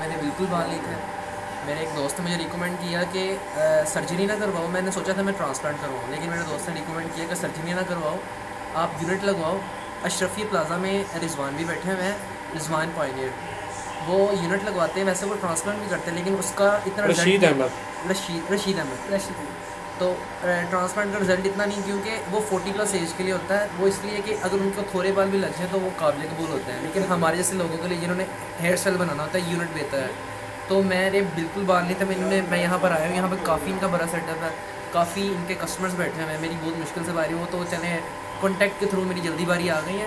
میں نے بالکل بال نہیں تھے میرے ایک دوست نے مجھے ریکمینڈ کیا کہ سرجری نہ کرواؤ۔ میں نے سوچا تھا میں ٹرانسپلانٹ کرواؤں لیکن میرے دوست نے ریکمینڈ کیا کہ سرجری نہ کرواؤ۔ آپ یونٹ لگواؤ۔ اشرفی پلازا میں رضوان بھی بیٹھے ہوئے ہیں رضوان پوائنٹ وہ یونٹ لگواتے ہیں ویسے وہ ٹرانسپلانٹ بھی کرتے ہیں لیکن اس کا اتنا رشید احمد۔ رشید رشید احمد۔ تو ٹرانسپلانٹ کا رزلٹ اتنا نہیں کیونکہ وہ فورٹی پلس ایج کے لیے ہوتا ہے، وہ اس لیے کہ اگر ان کو تھوڑے بال بھی لگ جائیں تو وہ قابل قبول ہوتے ہیں۔ لیکن ہمارے جیسے لوگوں کے لیے جنہوں نے ہیئر اسٹائل بنانا ہوتا ہے یونٹ بہتر ہے۔ تو میرے بالکل بال نہیں تھا میں انہوں نے، میں یہاں پر آیا ہوں، یہاں پہ کافی ان کا بڑا سیٹ اپ ہے۔ کافی ان کے کسٹمرس بیٹھے ہوئے ہیں۔ میری بہت مشکل سے باری ہو تو چلے کانٹیکٹ کے تھرو میری جلدی باری آ گئی ہے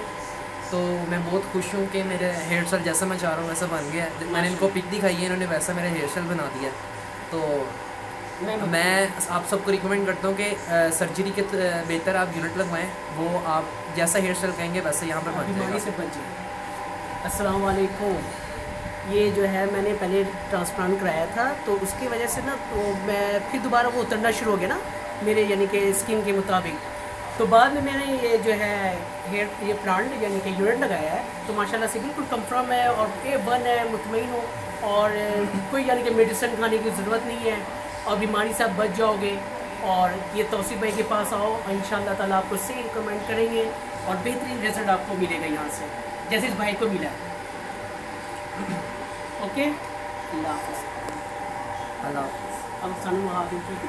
تو میں بہت خوش ہوں کہ میرے ہیئر اسٹائل جیسا میں چاہ رہا ہوں، ویسا بن گیا ہے۔ میں نے ان کو پک دکھائی ہے، انہوں نے ویسا میرا ہیئر اسٹائل بنا دیا۔ تو میں آپ سب کو ریکمینڈ کرتا ہوں کہ سرجری کے بہتر آپ یونٹ لگوائیں وہ آپ جیسا ہیئر اسٹائل کہیں گے ویسے یہاں پر بیماری سے بچ جائیں السلام علیکم۔ یہ جو ہے میں نے پہلے ٹرانسپلانٹ کرایا تھا تو اس کی وجہ سے نا تو میں پھر دوبارہ وہ اترنا شروع ہو گیا نا میرے یعنی کہ اسکن کے مطابق۔ تو بعد میں میں نے یہ جو ہے ہیئر یہ پلانٹ یعنی کہ یونٹ لگایا ہے۔ تو ماشاء اللہ سے بالکل کنفرم ہے اور اے ون ہے مطمئن ہو اور کوئی یعنی کہ میڈیسن کھانے کی ضرورت نہیں ہے۔ اور بیماری سے آپ بچ جاؤ گے اور یہ توسیع بھائی کے پاس آؤ ان شاء اللہ تعالیٰ آپ کو صحیح ریکمینڈ کریں گے اور بہترین رزلٹ آپ کو ملے گا یہاں سے۔ جیسے اس بھائی کو ملا۔ اوکے اللہ حافظ۔ اللہ حافظ۔ اب سنو کی